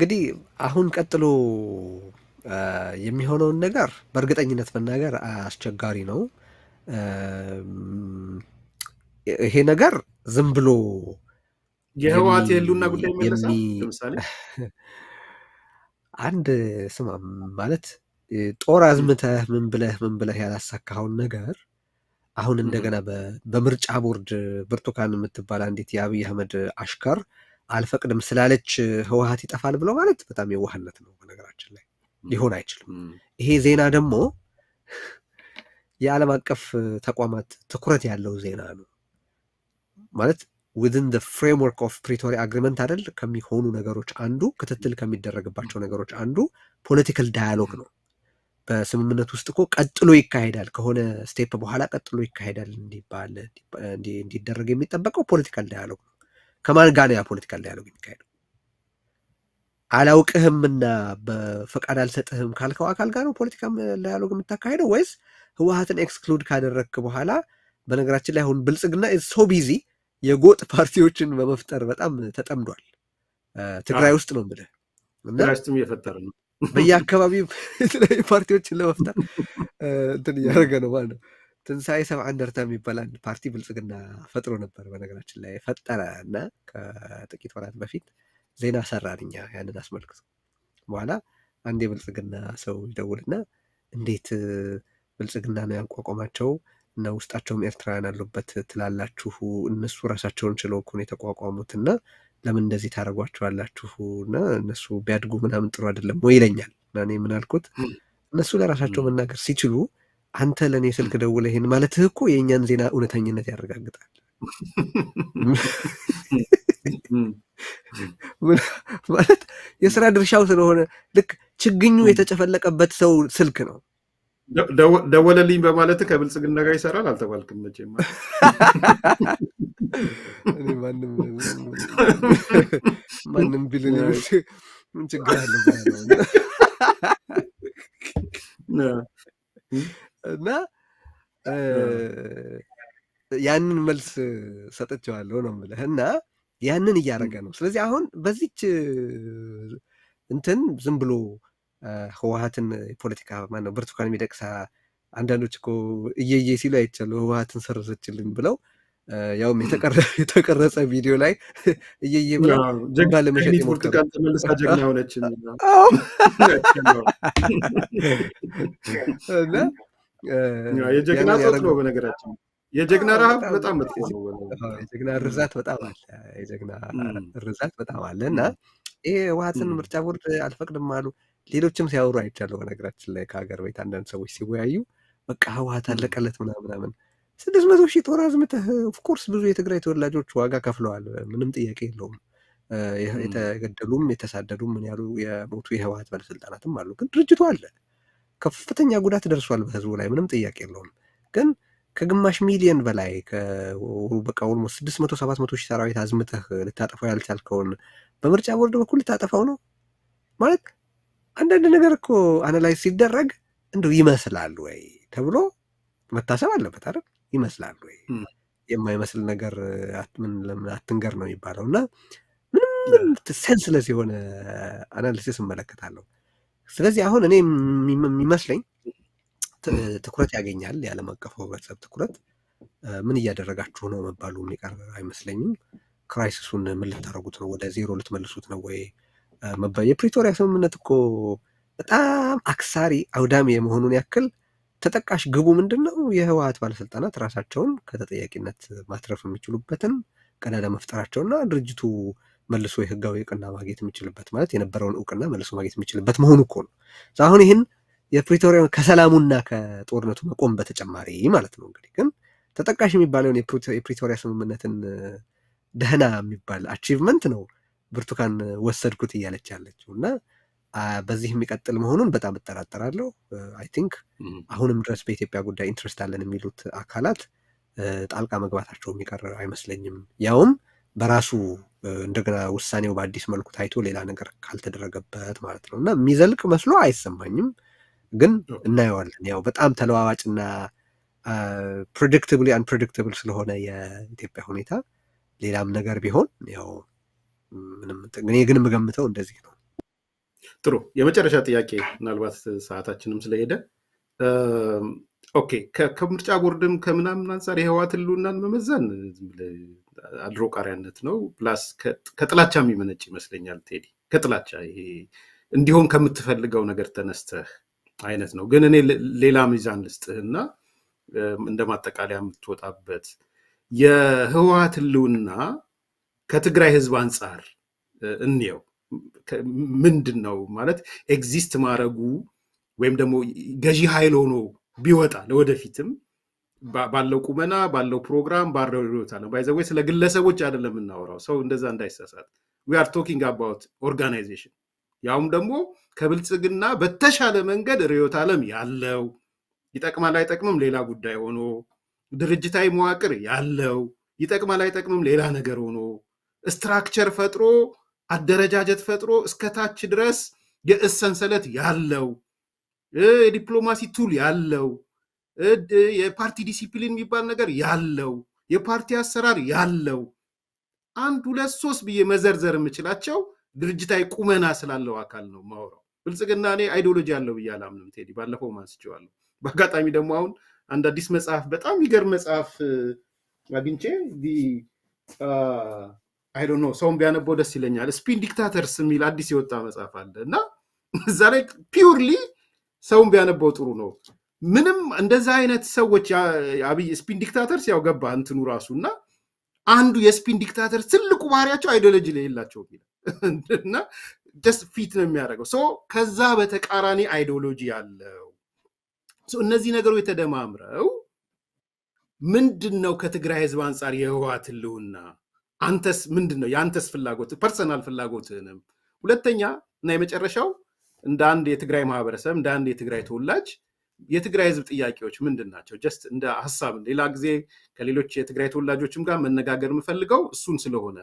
እንግዲህ አሁን ቀጥሎ የሚሆነውን ነገር በእርግጠኝነት መናገር አስቸጋሪ ነው። ይሄ ነገር ዝም ብሎ የህወሓት የህልውና ጉዳይ ይመለሳል። ለምሳሌ አንድ ስማ ማለት ጦር አዝምተህ ምን ብለህ ምን ብለህ ያላሳካኸውን ነገር አሁን እንደገና በምርጫ ቦርድ ብርቱካን የምትባል አንዲት የአብይ አህመድ አሽከር አልፈቅድም ስላለች ህወሓት ይጠፋል ብለው ማለት በጣም የዋህነት ነው። በነገራችን ላይ ሊሆን አይችልም። ይሄ ዜና ደግሞ የዓለም አቀፍ ተቋማት ትኩረት ያለው ዜና ነው ማለት within framework of Pretoria agreement አይደል ከሚሆኑ ነገሮች አንዱ ክትትል ከሚደረግባቸው ነገሮች አንዱ political dialogue ነው። በስምምነት ውስጥ እኮ ቀጥሎ ይካሄዳል ከሆነ step በኋላ ቀጥሎ ይካሄዳል እንዲባል እንዲደረግ የሚጠበቀው political dialogue ነው። ከማን ጋር ነው ያ political dialogue የሚካሄደው? አላውቅህምና በፈቃድ አልሰጥህም ካልከው አካል ጋር ነው political dialogue የምታካሄደው ወይስ ህወሓትን exclude ካደረግክ በኋላ? በነገራችን ላይ አሁን ብልጽግና so busy የጎጥ ፓርቲዎችን በመፍጠር በጣም ተጠምዷል። ትግራይ ውስጥ ነው የምልህ እየፈጠረ ነው። በየአካባቢው የተለያዩ ፓርቲዎችን ለመፍጠር እንትን እያደረገ ነው ማለት ነው። ትንሣኤ ሰብዓ እንደርታ የሚባል አንድ ፓርቲ ብልጽግና ፈጥሮ ነበር። በነገራችን ላይ ፈጠረ እና ከጥቂት ወራት በፊት ዜና ሰራን እኛ ያንን አስመልክቶ። በኋላ አንድ የብልጽግና ሰው ይደውልና እንዴት ብልጽግና ነው ያቋቋማቸው እና ውስጣቸውም ኤርትራውያን አሉበት ትላላችሁ? እነሱ ራሳቸውን ችለው እኮ ነው የተቋቋሙት እና ለምን እንደዚህ ታደርጓቸዋላችሁ? እና እነሱ ቢያድጉ ምናምን ጥሩ አይደለም ወይ ይለኛል። እና እኔ ምን አልኩት፣ እነሱ ለራሳቸው መናገር ሲችሉ አንተ ለእኔ ስልክ ደውለህ ይሄን ማለትህ እኮ የእኛን ዜና እውነተኝነት ያረጋግጣል። ማለት የስራ ድርሻው ስለሆነ ልክ ችግኙ የተጨፈለቀበት ሰው ስልክ ነው። ደወለልኝ በማለት ከብልጽግና ጋር ይሰራል አልተባልክም መቼም። ማንም ምን ችግር አለው እና ያንን መልስ ሰጥቼዋለሁ ነው የምልህ። እና ያንን እያደረገ ነው። ስለዚህ አሁን በዚች እንትን ዝም ብሎ ህወሓትን የፖለቲካ ማነው ብርቱካን ሚደቅሳ አንዳንዶች እኮ እየየ ሲሉ አይቻሉ ህወሓትን ሰረዘችልን ብለው ያውም የተቀረጸ ቪዲዮ ላይ እየየ ለመሸጥ ሆነች የጀግና ጦት ነው በነገራችን የጀግና ረሃብ በጣም መጥፎ ነው። የጀግና ርዛት በጣም አለ። የጀግና ርዛት በጣም አለ እና ይሄ ህወሓትን ምርጫ ቦርድ አልፈቅድም አሉ። ሌሎችም ሲያወሩ አይቻለሁ። በነገራችን ላይ ከሀገር ቤት አንዳንድ ሰዎች ሲወያዩ በቃ ህወሓት አለቀለት ምናምናምን ስድስት መቶ ሺህ ጦር አዝምተህ of course ብዙ የትግራይ ተወላጆች ዋጋ ከፍለዋል። ምንም ጥያቄ የለውም። የተገደሉም የተሳደዱም ምን ያሉ የሞቱ የህወሓት ባለስልጣናትም አሉ። ግን ድርጅቱ አለ። ከፍተኛ ጉዳት ደርሷል በህዝቡ ላይ ምንም ጥያቄ የለውም። ግን ከግማሽ ሚሊዮን በላይ በቃ almost ስድስት መቶ ሰባት መቶ ሺህ ሰራዊት አዝምተህ ልታጠፋው ያልቻልከውን በምርጫ ቦርድ በኩል ልታጠፋው ነው ማለት አንዳንድ ነገር እኮ analyze ሲደረግ እንደው ይመስላል ወይ ተብሎ መታሰብ አለበት አይደል? ይመስላል ወይ የማይመስል ነገር ምን ለምን አትንገር ነው የሚባለው። እና ምንም senseless የሆነ analysis እመለከታለሁ። ስለዚህ አሁን እኔ የሚመስለኝ ትኩረት ያገኛል የዓለም አቀፉ ህብረተሰብ ትኩረት። ምን እያደረጋችሁ ነው መባሉ የሚቀር አይመስለኝም። crisis ኡን ምን ልታደርጉት ነው? ወደ ዜሮ ልትመልሱት ነው ወይ? የፕሪቶሪያ ስምምነት እኮ በጣም አክሳሪ አውዳሚ የመሆኑን ያክል ተጠቃሽ ግቡ ምንድን ነው? የህወሓት ባለስልጣናት ራሳቸውን ከተጠያቂነት ማትረፍ የሚችሉበትን ቀዳዳ መፍጠራቸውና ድርጅቱ መልሶ የህጋዊ እውቅና ማግኘት የሚችልበት ማለት የነበረውን እውቅና መልሶ ማግኘት የሚችልበት መሆኑ እኮ ነው። አሁን ይህን የፕሪቶሪያ ከሰላሙና ከጦርነቱ መቆም በተጨማሪ ማለት ነው እንግዲህ ግን ተጠቃሽ የሚባለውን የፕሪቶሪያ ስምምነትን ደህና የሚባል achievement ነው ብርቱካን ወሰድኩት እያለች ያለችው እና በዚህ የሚቀጥል መሆኑን በጣም እጠራጠራለሁ። I think አሁንም ድረስ በኢትዮጵያ ጉዳይ interest አለን የሚሉት አካላት ጣልቃ መግባታቸው የሚቀር አይመስለኝም። ያውም በራሱ እንደገና ውሳኔው በአዲስ መልኩ ታይቶ ሌላ ነገር ካልተደረገበት ማለት ነው እና የሚዘልቅ መስሎ አይሰማኝም። ግን እናየዋለን። ያው በጣም ተለዋዋጭና predictably unpredictable ስለሆነ የኢትዮጵያ ሁኔታ ሌላም ነገር ቢሆን ያው ምንም እኔ ግን የምገምተው እንደዚህ ነው። ጥሩ የመጨረሻ ጥያቄ ምናልባት ሰዓታችንም ስለሄደ okay ከምርጫ ቦርድም ከምናምን አንጻር የህወሓት ህልውናን መመዘን አድሮ ቃሪያነት ነው። plus ከጥላቻ የሚመነጭ ይመስለኛል ቴዲ፣ ከጥላቻ ይሄ እንዲሆን ከምትፈልገው ነገር ተነስተህ አይነት ነው። ግን እኔ ሌላ ሚዛን ልስጥህና እንደ ማጠቃለያ የምትወጣበት የህወሓት ህልውና ከትግራይ ህዝብ አንጻር እንየው። ምንድን ነው ማለት exist ማድረጉ ወይም ደግሞ ገዢ ኃይል ሆኖ ቢወጣ ለወደፊትም ባለው ቁመና ባለው ፕሮግራም ባለው ርዕዮተ ዓለም by the way ስለ ግለሰቦች አይደለም የምናወራው። ሰው እንደዛ እንዳይሳሳት። we are talking about organization ያውም ደግሞ ከብልጽግና በተሻለ መንገድ ርዕዮተ ዓለም ያለው ይጠቅማል አይጠቅምም ሌላ ጉዳይ ሆኖ ድርጅታዊ መዋቅር ያለው ይጠቅማል አይጠቅምም ሌላ ነገር ሆኖ structure ፈጥሮ አደረጃጀት ፈጥሮ እስከታች ድረስ የእዝ ሰንሰለት ያለው የዲፕሎማሲ tool ያለው የፓርቲ ዲሲፕሊን የሚባል ነገር ያለው የፓርቲ አሰራር ያለው አንድ ሁለት ሶስት ብዬ መዘርዘር የምችላቸው ድርጅታዊ ቁመና ስላለው አካል ነው ማውራው። ብልጽግና እኔ ideology ያለው ብዬ አላምንም። ቴዲ ባለፈው አንስቼዋለሁ። በአጋጣሚ ደግሞ አሁን አንድ አዲስ መጽሐፍ በጣም የሚገርም መጽሐፍ አግኝቼ I don't know ሰውን ቢያነበው ደስ ይለኛል። Spin Dictators የሚል አዲስ የወጣ መጽሐፍ አለ እና እዛ ላይ purely ሰውን ቢያነበው ጥሩ ነው። ምንም እንደዛ አይነት ሰዎች አብይ Spin Dictators ያው ገባ እንትኑ ራሱ እና አንዱ የ spin dictator ትልቁ ባህሪያቸው ideology ላይ የላቸው እና just fit ነው የሚያደርገው። ከዛ በተቃራኒ ideology ያለው እነዚህ ነገሮች የተደማምረው ምንድን ነው ከትግራይ ህዝብ አንጻር የህወሓት ህልውና? አንተስ ምንድን ነው የአንተስ ፍላጎት personal ፍላጎትህንም። ሁለተኛ እና የመጨረሻው እንደ አንድ የትግራይ ማህበረሰብ እንደ አንድ የትግራይ ተወላጅ የትግራይ ህዝብ ጥያቄዎች ምንድን ናቸው? just እንደ ሀሳብ ሌላ ጊዜ ከሌሎች የትግራይ ተወላጆችም ጋር መነጋገር የምፈልገው እሱን ስለሆነ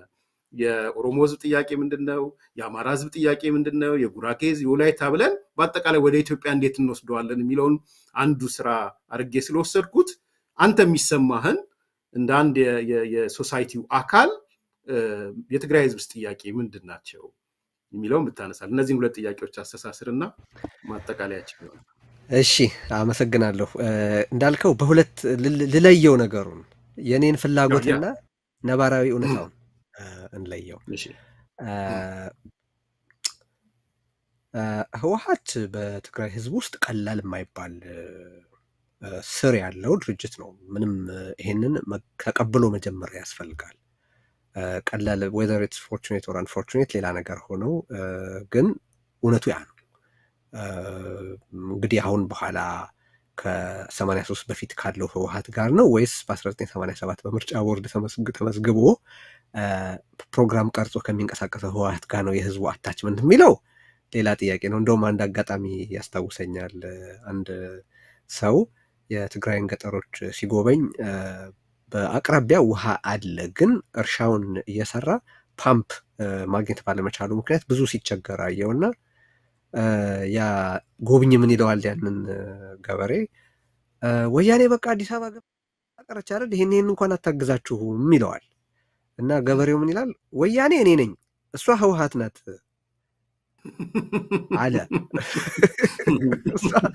የኦሮሞ ህዝብ ጥያቄ ምንድን ነው? የአማራ ህዝብ ጥያቄ ምንድን ነው? የጉራጌ ህዝብ፣ የወላይታ ብለን በአጠቃላይ ወደ ኢትዮጵያ እንዴት እንወስደዋለን የሚለውን አንዱ ስራ አድርጌ ስለወሰድኩት አንተ የሚሰማህን እንደ አንድ የ society ው አካል የትግራይ ህዝብ ጥያቄ ምንድን ናቸው የሚለውን ብታነሳል። እነዚህን ሁለት ጥያቄዎች አስተሳስርና ማጠቃለያችን ይሆናል። እሺ፣ አመሰግናለሁ። እንዳልከው በሁለት ልለየው ነገሩን የኔን ፍላጎትና ነባራዊ እውነታውን እንለየው። ህወሓት በትግራይ ህዝብ ውስጥ ቀላል የማይባል ስር ያለው ድርጅት ነው። ምንም ይሄንን ተቀብሎ መጀመሪያ ያስፈልጋል። ቀላል whether it's fortunate or unfortunate ሌላ ነገር ሆነው ግን እውነቱ ያ ነው። እንግዲህ አሁን በኋላ ከ83 በፊት ካለው ህወሓት ጋር ነው ወይስ በ1987 በምርጫ ቦርድ ተመዝግቦ ፕሮግራም ቀርጾ ከሚንቀሳቀሰው ህወሓት ጋር ነው የህዝቡ attachment የሚለው ሌላ ጥያቄ ነው። እንደውም አንድ አጋጣሚ ያስታውሰኛል። አንድ ሰው የትግራይን ገጠሮች ሲጎበኝ በአቅራቢያ ውሃ አለ፣ ግን እርሻውን እየሰራ ፓምፕ ማግኘት ባለመቻሉ ምክንያት ብዙ ሲቸገር አየውና ያ ጎብኝ ምን ይለዋል ያንን ገበሬ? ወያኔ በቃ አዲስ አበባ ቀረች አይደል? ይሄን ይሄን እንኳን አታግዛችሁም ይለዋል። እና ገበሬው ምን ይላል? ወያኔ እኔ ነኝ እሷ ህወሓት ናት አለ።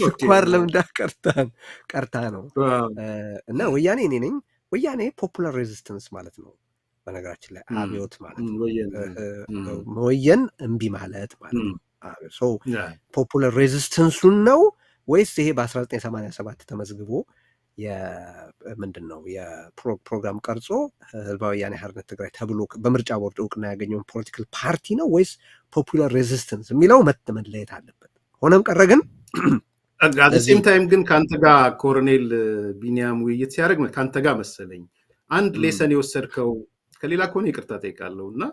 ስኳር ለምዳ ቀርታ ነው። እና ወያኔ እኔ ነኝ። ወያኔ popular resistance ማለት ነው። በነገራችን ላይ አብዮት ማለት ነው። መወየን እምቢ ማለት ማለት ነው። popular resistance ኡን ነው ወይስ ይሄ በ1987 ተመዝግቦ ምንድን ነው የፕሮግራም ቀርጾ ህዝባዊ ወያኔ ሓርነት ትግራይ ተብሎ በምርጫ ቦርድ እውቅና ያገኘውን political party ነው ወይስ popular resistance የሚለው መለየት አለበት። ሆነም ቀረ ግን at the same time ግን ከአንተ ጋር ኮሎኔል ቢኒያም ውይይት ሲያደርግ ከአንተ ጋር መሰለኝ አንድ lesson የወሰድከው ከሌላ ከሆነ ይቅርታ ጠይቃለሁ እና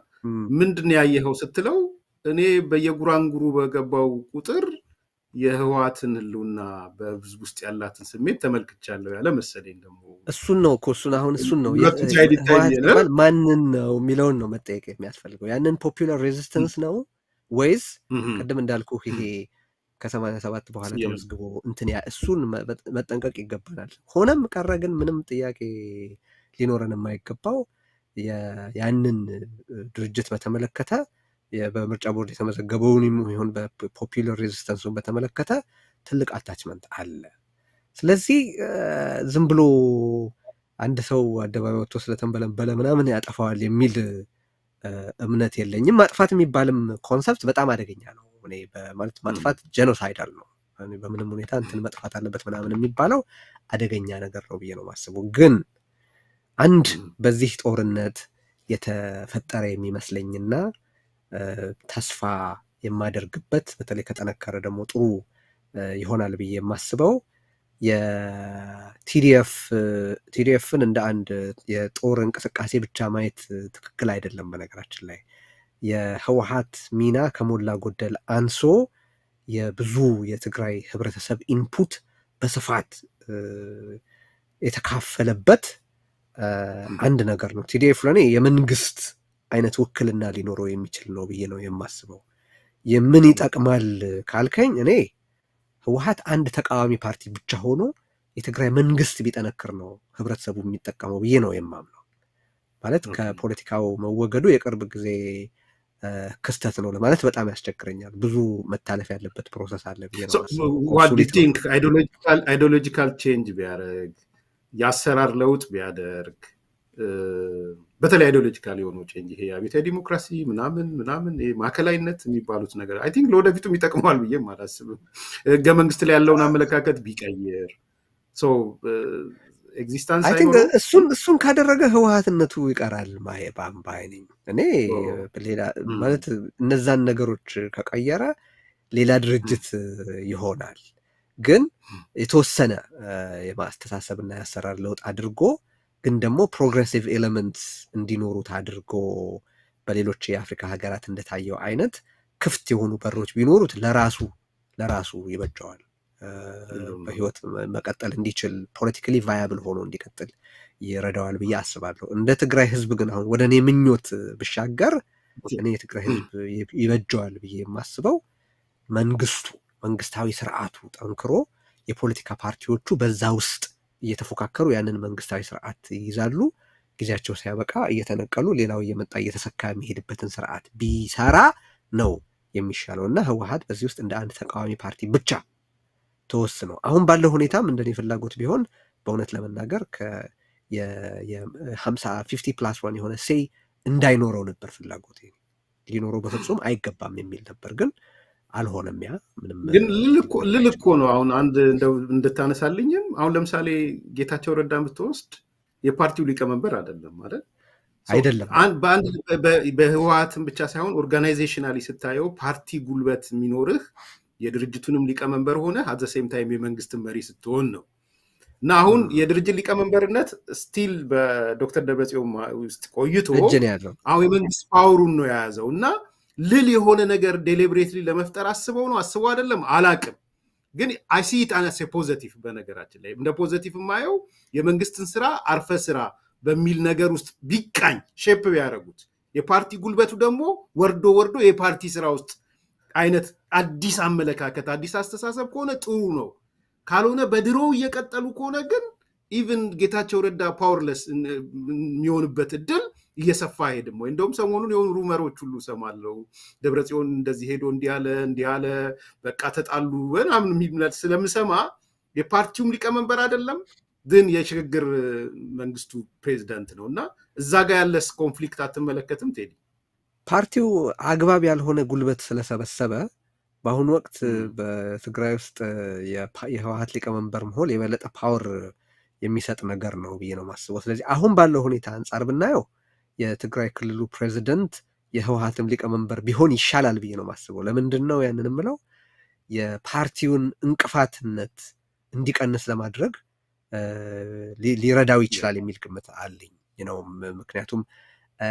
ምንድን ያየኸው ስትለው እኔ በየጉራንጉሩ በገባው ቁጥር የህወሓትን ህልውና በህዝብ ውስጥ ያላትን ስሜት ተመልክቻለሁ ያለ መሰለኝ። ደግሞ እሱን ነው እኮ እሱን አሁን እሱን ነው ማንን ነው የሚለውን ነው መጠየቅ የሚያስፈልገው። ያንን popular resistance ነው ወይስ ቅድም እንዳልኩ ይሄ ከሰማንያ ሰባት በኋላ ተመዝግቦ እንትን ያ እሱን መጠንቀቅ ይገባናል። ሆነም ቀረ ግን ምንም ጥያቄ ሊኖረን የማይገባው ያንን ድርጅት በተመለከተ በምርጫ ቦርድ የተመዘገበውን ይሁን በ popular resistance ኡን በተመለከተ ትልቅ attachment አለ። ስለዚህ ዝም ብሎ አንድ ሰው አደባባይ ወጥቶ ስለተንበለበለ ምናምን ያጠፋዋል የሚል እምነት የለኝም። ማጥፋት የሚባልም concept በጣም አደገኛ ነው። እኔ ማለት ማጥፋት genocidal ነው። በምንም ሁኔታ እንትን መጥፋት አለበት ምናምን የሚባለው አደገኛ ነገር ነው ብዬ ነው የማስበው። ግን አንድ በዚህ ጦርነት የተፈጠረ የሚመስለኝና ተስፋ የማደርግበት በተለይ ከጠነከረ ደግሞ ጥሩ ይሆናል ብዬ የማስበው የ TDF TDF ን እንደ አንድ የጦር እንቅስቃሴ ብቻ ማየት ትክክል አይደለም። በነገራችን ላይ የህወሀት ሚና ከሞላ ጎደል አንሶ የብዙ የትግራይ ህብረተሰብ input በስፋት የተካፈለበት አንድ ነገር ነው። TDF ለእኔ የመንግስት አይነት ውክልና ሊኖረው የሚችል ነው ብዬ ነው የማስበው። የምን ይጠቅማል ካልከኝ እኔ ህወሀት አንድ ተቃዋሚ ፓርቲ ብቻ ሆኖ የትግራይ መንግስት ቢጠነክር ነው ህብረተሰቡ የሚጠቀመው ብዬ ነው የማምነው። ማለት ከፖለቲካው መወገዱ የቅርብ ጊዜ ክስተት ነው ለማለት በጣም ያስቸግረኛል። ብዙ መታለፍ ያለበት process አለ ideological change ቢያደርግ የአሰራር ለውጥ ቢያደርግ በተለይ ideological የሆነው change ይሄ አብዮታዊ ዲሞክራሲ ምናምን ምናምን ማዕከላዊነት የሚባሉት ነገር I think ለወደፊቱም ይጠቅመዋል ብዬም አላስብም። ህገ መንግስት ላይ ያለውን አመለካከት ቢቀይር existence እሱን እሱን ካደረገ ህወሀትነቱ ይቀራል ባይ ነኝ እኔ። ሌላ ማለት እነዛን ነገሮች ከቀየረ ሌላ ድርጅት ይሆናል። ግን የተወሰነ የማስተሳሰብና የአሰራር ለውጥ አድርጎ ግን ደግሞ progressive elements እንዲኖሩት አድርጎ በሌሎች የአፍሪካ ሀገራት እንደታየው አይነት ክፍት የሆኑ በሮች ቢኖሩት ለራሱ ለራሱ ይበጀዋል። በህይወት መቀጠል እንዲችል politically viable ሆኖ እንዲቀጥል ይረዳዋል ብዬ አስባለሁ። እንደ ትግራይ ህዝብ ግን አሁን ወደ እኔ ምኞት ብሻገር እኔ የትግራይ ህዝብ ይበጀዋል ብዬ የማስበው መንግስቱ መንግስታዊ ስርዓቱ ጠንክሮ የፖለቲካ ፓርቲዎቹ በዛ ውስጥ እየተፎካከሩ ያንን መንግስታዊ ስርዓት ይይዛሉ። ጊዜያቸው ሲያበቃ እየተነቀሉ ሌላው እየመጣ እየተሰካ የሚሄድበትን ስርዓት ቢሰራ ነው የሚሻለው እና ህወሀት በዚህ ውስጥ እንደ አንድ ተቃዋሚ ፓርቲ ብቻ ተወስኖ አሁን ባለው ሁኔታም እንደኔ ፍላጎት ቢሆን በእውነት ለመናገር የሀምሳ fifty plus one የሆነ say እንዳይኖረው ነበር ፍላጎት። ሊኖረው በፍጹም አይገባም የሚል ነበር ግን አልሆነም። ያ ግን ልል እኮ ነው። አሁን አንድ እንድታነሳልኝም አሁን ለምሳሌ ጌታቸው ረዳ ብትወስድ የፓርቲው ሊቀመንበር አይደለም ማለት አይደለም። በአንድ በህወሀትን ብቻ ሳይሆን organizationally ስታየው ፓርቲ ጉልበት የሚኖርህ የድርጅቱንም ሊቀመንበር ሆነ at the same time የመንግስትን መሪ ስትሆን ነው እና አሁን የድርጅት ሊቀመንበርነት still በዶክተር ደብረጽዮን ውስጥ ቆይቶ አሁን የመንግስት power ኡን ነው የያዘው እና ልል የሆነ ነገር ዴሊብሬትሊ ለመፍጠር አስበው ነው አስበው አይደለም አላቅም። ግን አይሲት አነስ ፖዘቲቭ በነገራችን ላይ እንደ ፖዘቲቭ የማየው የመንግስትን ስራ አርፈ ስራ በሚል ነገር ውስጥ ቢቃኝ ሼፕ ቢያደርጉት የፓርቲ ጉልበቱ ደግሞ ወርዶ ወርዶ የፓርቲ ስራ ውስጥ አይነት አዲስ አመለካከት አዲስ አስተሳሰብ ከሆነ ጥሩ ነው። ካልሆነ በድሮው እየቀጠሉ ከሆነ ግን ኢቭን ጌታቸው ረዳ ፓወርለስ የሚሆንበት እድል እየሰፋ አይሄድም ወይ? እንደውም ሰሞኑን የሆኑ rumor ኦች ሁሉ ሰማለው። ደብረጽዮን እንደዚህ ሄዶ እንዲህ አለ በቃ ተጣሉ ምናምን የሚል ስለምሰማ የፓርቲውም ሊቀመንበር አይደለም ግን የሽግግር መንግስቱ ፕሬዚዳንት ነው እና እዛ ጋር ያለስ conflict አትመለከትም ቴዲ? ፓርቲው አግባብ ያልሆነ ጉልበት ስለሰበሰበ በአሁኑ ወቅት በትግራይ ውስጥ የህወሀት ሊቀመንበር መሆን የበለጠ power የሚሰጥ ነገር ነው ብዬ ነው ማስበው። ስለዚህ አሁን ባለው ሁኔታ አንጻር ብናየው የትግራይ ክልሉ ፕሬዚደንት የህወሀትም ሊቀመንበር ቢሆን ይሻላል ብዬ ነው ማስበው። ለምንድን ነው ያንን የምለው? የፓርቲውን እንቅፋትነት እንዲቀንስ ለማድረግ ሊረዳው ይችላል የሚል ግምት አለኝ ነው። ምክንያቱም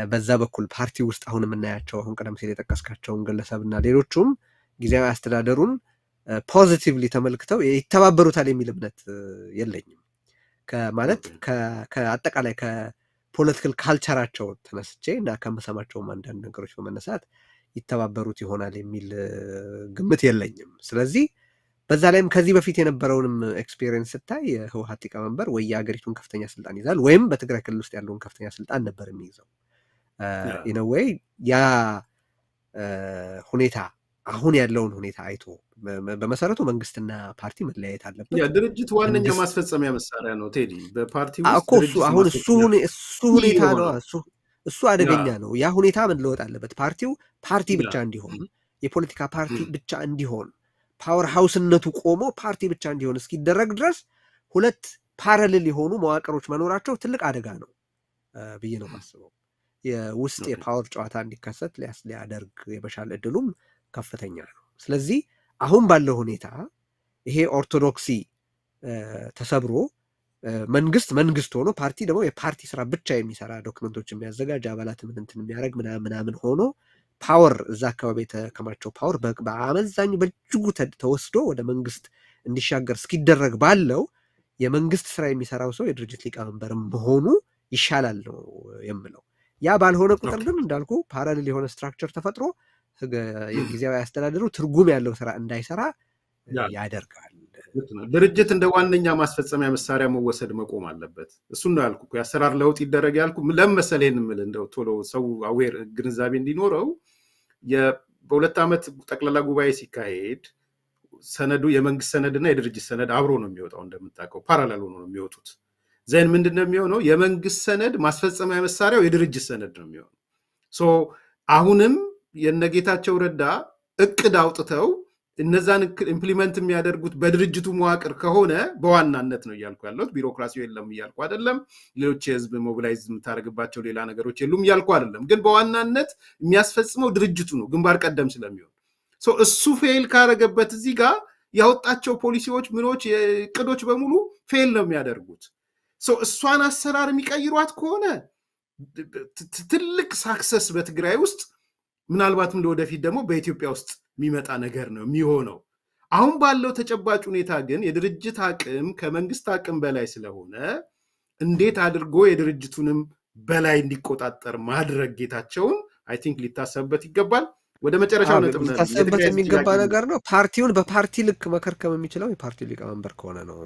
በዛ በኩል ፓርቲ ውስጥ አሁን የምናያቸው አሁን ቀደም ሲል የጠቀስካቸውን ግለሰብ እና ሌሎቹም ጊዜያዊ አስተዳደሩን positively ተመልክተው ይተባበሩታል የሚል እምነት የለኝም። ማለት ከአጠቃላይ ከ political culture ኣቸው ተነስቼ እና ከምሰማቸውም አንዳንድ ነገሮች በመነሳት ይተባበሩት ይሆናል የሚል ግምት የለኝም። ስለዚህ በዛ ላይም ከዚህ በፊት የነበረውንም experience ስታይ የህወሀት ሊቀመንበር ወይ የሀገሪቱን ከፍተኛ ስልጣን ይይዛል ወይም በትግራይ ክልል ውስጥ ያለውን ከፍተኛ ስልጣን ነበር የሚይዘው። anyway ያ ሁኔታ አሁን ያለውን ሁኔታ አይቶ በመሰረቱ መንግስትና ፓርቲ መለያየት አለበት። ድርጅት ዋነኛ ማስፈጸሚያ መሳሪያ ነው ቴዲ። በፓርቲ አሁን እሱ ሁኔታ ነው እሱ አደገኛ ነው። ያ ሁኔታ መለወጥ አለበት። ፓርቲው ፓርቲ ብቻ እንዲሆን፣ የፖለቲካ ፓርቲ ብቻ እንዲሆን፣ power house ነቱ ቆሞ ፓርቲ ብቻ እንዲሆን እስኪደረግ ድረስ ሁለት parallel የሆኑ መዋቅሮች መኖራቸው ትልቅ አደጋ ነው ብዬ ነው የማስበው። የውስጥ የ power ጨዋታ እንዲከሰት ሊያደርግ የመቻል እድሉም ከፍተኛ ነው። ስለዚህ አሁን ባለው ሁኔታ ይሄ ኦርቶዶክሲ ተሰብሮ መንግስት መንግስት ሆኖ ፓርቲ ደግሞ የፓርቲ ስራ ብቻ የሚሰራ document ኦች የሚያዘጋጅ አባላት እንትን የሚያደርግ ምናምን ምናምን ሆኖ power እዛ አካባቢ የተከማቸው power በአመዛኙ በእጅጉ ተወስዶ ወደ መንግስት እንዲሻገር እስኪደረግ ባለው የመንግስት ስራ የሚሰራው ሰው የድርጅት ሊቀመንበር መሆኑ ይሻላል ነው የምለው። ያ ባልሆነ ቁጥር ግን እንዳልኩ parallel የሆነ structure ተፈጥሮ የጊዜያዊ አስተዳደሩ ትርጉም ያለው ስራ እንዳይሰራ ያደርጋል። ድርጅት እንደ ዋነኛ ማስፈጸሚያ መሳሪያ መወሰድ መቆም አለበት። እሱን ነው ያልኩ። የአሰራር ለውጥ ይደረግ ያልኩ ለምን መሰለህ የምልህ እንደው ቶሎ ሰው aware ግንዛቤ እንዲኖረው በሁለት ዓመት ጠቅላላ ጉባኤ ሲካሄድ ሰነዱ የመንግስት ሰነድ እና የድርጅት ሰነድ አብሮ ነው የሚወጣው። እንደምታውቀው parallel ሆኖ ነው የሚወጡት። then ምንድን ነው የሚሆነው? የመንግስት ሰነድ ማስፈጸሚያ መሳሪያው የድርጅት ሰነድ ነው የሚሆነው። so አሁንም የነ ጌታቸው ረዳ እቅድ አውጥተው እነዛን implement የሚያደርጉት በድርጅቱ መዋቅር ከሆነ በዋናነት ነው እያልኩ ያለሁት። ቢሮክራሲው የለም እያልኩ አይደለም። ሌሎች የህዝብ mobilize የምታደርግባቸው ሌላ ነገሮች የሉም እያልኩ አይደለም። ግን በዋናነት የሚያስፈጽመው ድርጅቱ ነው ግንባር ቀደም ስለሚሆን እሱ fail ካረገበት እዚህ ጋር ያወጣቸው ፖሊሲዎች ምኖች እቅዶች በሙሉ fail ነው የሚያደርጉት። እሷን አሰራር የሚቀይሯት ከሆነ ትልቅ success በትግራይ ውስጥ ምናልባትም ለወደፊት ደግሞ በኢትዮጵያ ውስጥ የሚመጣ ነገር ነው የሚሆነው። አሁን ባለው ተጨባጭ ሁኔታ ግን የድርጅት አቅም ከመንግስት አቅም በላይ ስለሆነ እንዴት አድርጎ የድርጅቱንም በላይ እንዲቆጣጠር ማድረግ ጌታቸውን I think ሊታሰብበት ይገባል። ወደ መጨረሻው ነጥብ ሊታሰብበት የሚገባ ነገር ነው። ፓርቲውን በፓርቲ ልክ መከርከም የሚችለው የፓርቲው ሊቀመንበር ከሆነ ነው።